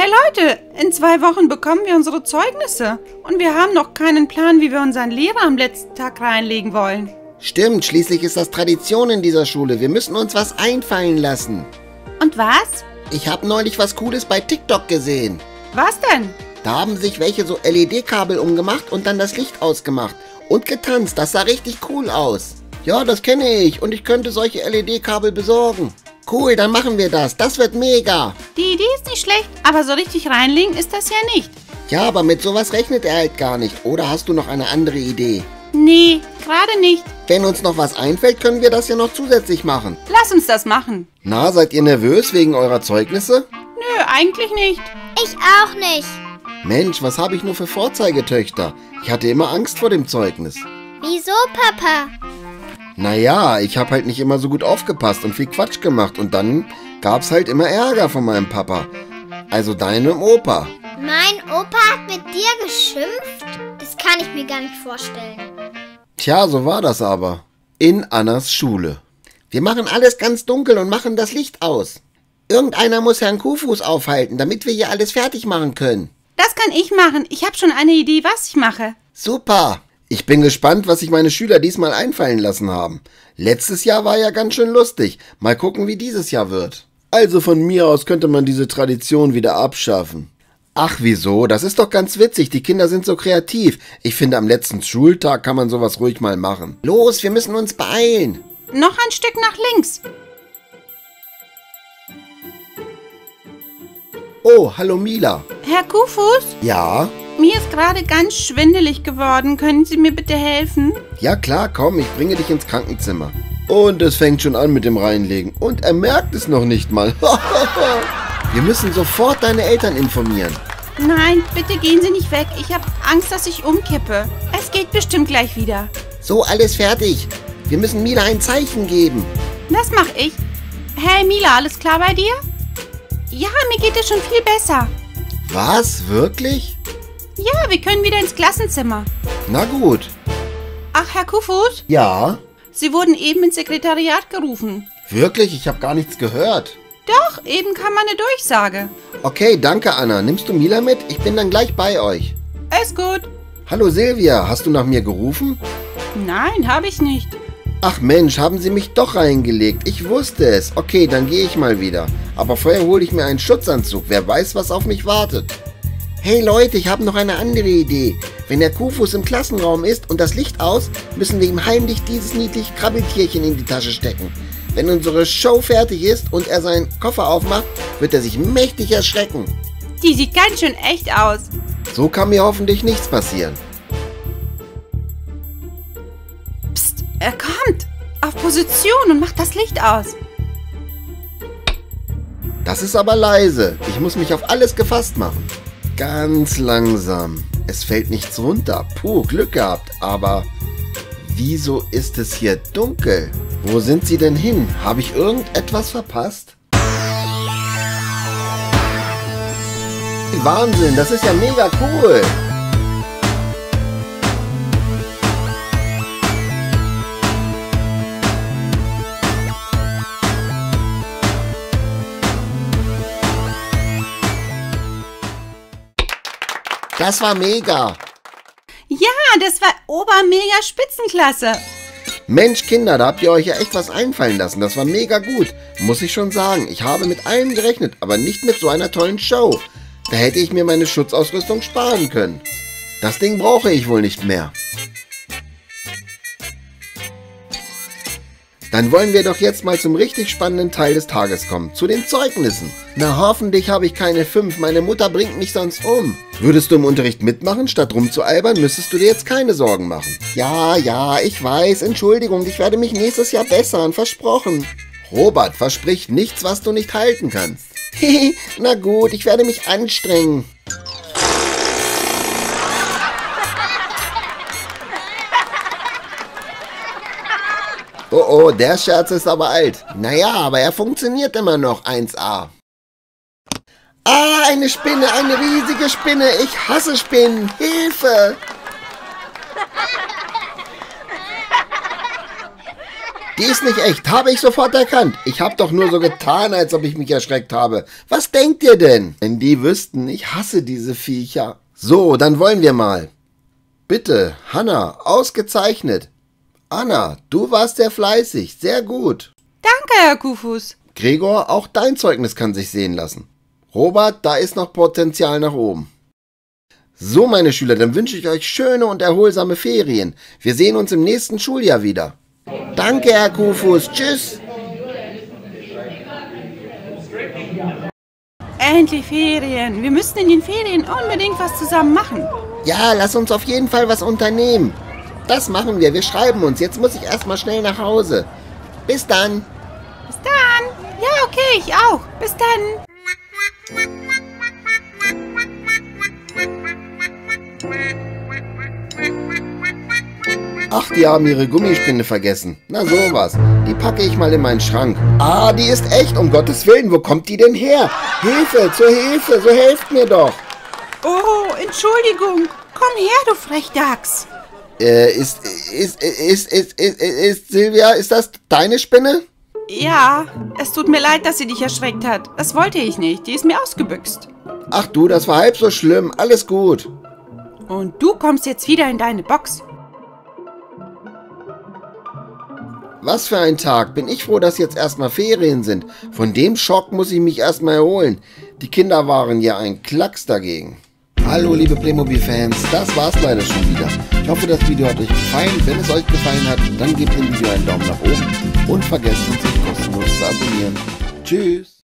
Hey Leute, in zwei Wochen bekommen wir unsere Zeugnisse. Und wir haben noch keinen Plan, wie wir unseren Lehrer am letzten Tag reinlegen wollen. Stimmt, schließlich ist das Tradition in dieser Schule. Wir müssen uns was einfallen lassen. Und was? Ich habe neulich was Cooles bei TikTok gesehen. Was denn? Da haben sich welche so LED-Kabel umgemacht und dann das Licht ausgemacht. Und getanzt. Das sah richtig cool aus. Ja, das kenne ich. Und ich könnte solche LED-Kabel besorgen. Cool, dann machen wir das. Das wird mega. Die Idee ist nicht schlecht, aber so richtig reinlegen ist das ja nicht. Ja, aber mit sowas rechnet er halt gar nicht. Oder hast du noch eine andere Idee? Nee, gerade nicht. Wenn uns noch was einfällt, können wir das ja noch zusätzlich machen. Lass uns das machen. Na, seid ihr nervös wegen eurer Zeugnisse? Nö, eigentlich nicht. Ich auch nicht. Mensch, was habe ich nur für Vorzeigetöchter? Ich hatte immer Angst vor dem Zeugnis. Wieso, Papa? Naja, ich habe halt nicht immer so gut aufgepasst und viel Quatsch gemacht und dann gab's halt immer Ärger von meinem Papa. Also deinem Opa. Mein Opa hat mit dir geschimpft? Das kann ich mir gar nicht vorstellen. Tja, so war das aber. In Annas Schule. Wir machen alles ganz dunkel und machen das Licht aus. Irgendeiner muss Herrn Kuhfuß aufhalten, damit wir hier alles fertig machen können. Das kann ich machen. Ich habe schon eine Idee, was ich mache. Super. Ich bin gespannt, was sich meine Schüler diesmal einfallen lassen haben. Letztes Jahr war ja ganz schön lustig. Mal gucken, wie dieses Jahr wird. Also von mir aus könnte man diese Tradition wieder abschaffen. Ach wieso? Das ist doch ganz witzig. Die Kinder sind so kreativ. Ich finde, am letzten Schultag kann man sowas ruhig mal machen. Los, wir müssen uns beeilen. Noch ein Stück nach links. Oh, hallo Mila. Herr Kuhfuß, Ja? Mir ist gerade ganz schwindelig geworden. Können Sie mir bitte helfen? Ja klar, komm, ich bringe dich ins Krankenzimmer. Und es fängt schon an mit dem Reinlegen. Und er merkt es noch nicht mal. Wir müssen sofort deine Eltern informieren. Nein, bitte gehen Sie nicht weg. Ich habe Angst, dass ich umkippe. Es geht bestimmt gleich wieder. So, alles fertig. Wir müssen Mila ein Zeichen geben. Das mache ich. Hey Mila, alles klar bei dir? Ja, mir geht es schon viel besser. Was? Wirklich? Ja, wir können wieder ins Klassenzimmer. Na gut. Ach, Herr Kuhfuß, Ja? Sie wurden eben ins Sekretariat gerufen. Wirklich? Ich habe gar nichts gehört. Doch, eben kam eine Durchsage. Okay, danke Anna. Nimmst du Mila mit? Ich bin dann gleich bei euch. Ist gut. Hallo Silvia, hast du nach mir gerufen? Nein, habe ich nicht. Ach Mensch, haben sie mich doch reingelegt. Ich wusste es. Okay, dann gehe ich mal wieder. Aber vorher hole ich mir einen Schutzanzug. Wer weiß, was auf mich wartet. Hey Leute, ich habe noch eine andere Idee. Wenn der Kuhfuß im Klassenraum ist und das Licht aus, müssen wir ihm heimlich dieses niedliche Krabbeltierchen in die Tasche stecken. Wenn unsere Show fertig ist und er seinen Koffer aufmacht, wird er sich mächtig erschrecken. Die sieht ganz schön echt aus. So kann mir hoffentlich nichts passieren. Psst, er kommt. Auf Position und macht das Licht aus. Das ist aber leise. Ich muss mich auf alles gefasst machen. Ganz langsam. Es fällt nichts runter. Puh, Glück gehabt. Aber wieso ist es hier dunkel? Wo sind sie denn hin? Habe ich irgendetwas verpasst? Wahnsinn, das ist ja mega cool. Das war mega. Ja, das war obermega Spitzenklasse. Mensch, Kinder, da habt ihr euch ja echt was einfallen lassen. Das war mega gut. Muss ich schon sagen. Ich habe mit allem gerechnet, aber nicht mit so einer tollen Show. Da hätte ich mir meine Schutzausrüstung sparen können. Das Ding brauche ich wohl nicht mehr. Dann wollen wir doch jetzt mal zum richtig spannenden Teil des Tages kommen, zu den Zeugnissen. Na, hoffentlich habe ich keine 5, meine Mutter bringt mich sonst um. Würdest du im Unterricht mitmachen, statt rumzualbern, müsstest du dir jetzt keine Sorgen machen. Ja, ja, ich weiß, Entschuldigung, ich werde mich nächstes Jahr bessern, versprochen. Robert, versprich nichts, was du nicht halten kannst. Na gut, ich werde mich anstrengen. Der Scherz ist aber alt. Naja, aber er funktioniert immer noch 1A. Ah, eine Spinne, eine riesige Spinne. Ich hasse Spinnen. Hilfe! Die ist nicht echt, habe ich sofort erkannt. Ich habe doch nur so getan, als ob ich mich erschreckt habe. Was denkt ihr denn? Wenn die wüssten, ich hasse diese Viecher. So, dann wollen wir mal. Bitte, Hanna, ausgezeichnet. Anna, du warst sehr fleißig, sehr gut. Danke, Herr Kufus. Gregor, auch dein Zeugnis kann sich sehen lassen. Robert, da ist noch Potenzial nach oben. So, meine Schüler, dann wünsche ich euch schöne und erholsame Ferien. Wir sehen uns im nächsten Schuljahr wieder. Danke, Herr Kufus. Tschüss. Endlich Ferien. Wir müssen in den Ferien unbedingt was zusammen machen. Ja, lass uns auf jeden Fall was unternehmen. Das machen wir. Wir schreiben uns. Jetzt muss ich erstmal schnell nach Hause. Bis dann. Bis dann. Ja, okay, ich auch. Bis dann. Ach, die haben ihre Gummispinne vergessen. Na sowas. Die packe ich mal in meinen Schrank. Ah, die ist echt. Um Gottes Willen, wo kommt die denn her? Hilfe, zur Hilfe, so helft mir doch. Oh, Entschuldigung. Komm her, du Frechdachs. Äh, ist, ist, ist, ist, ist, ist, Silvia, ist das deine Spinne? Ja, es tut mir leid, dass sie dich erschreckt hat. Das wollte ich nicht. Die ist mir ausgebüxt. Ach du, das war halb so schlimm. Alles gut. Und du kommst jetzt wieder in deine Box. Was für ein Tag. Bin ich froh, dass jetzt erstmal Ferien sind. Von dem Schock muss ich mich erstmal erholen. Die Kinder waren ja ein Klacks dagegen. Hallo liebe Playmobil-Fans, das war's leider schon wieder. Ich hoffe, das Video hat euch gefallen. Wenn es euch gefallen hat, dann gebt dem Video einen Daumen nach oben und vergesst uns nicht kostenlos zu abonnieren. Tschüss!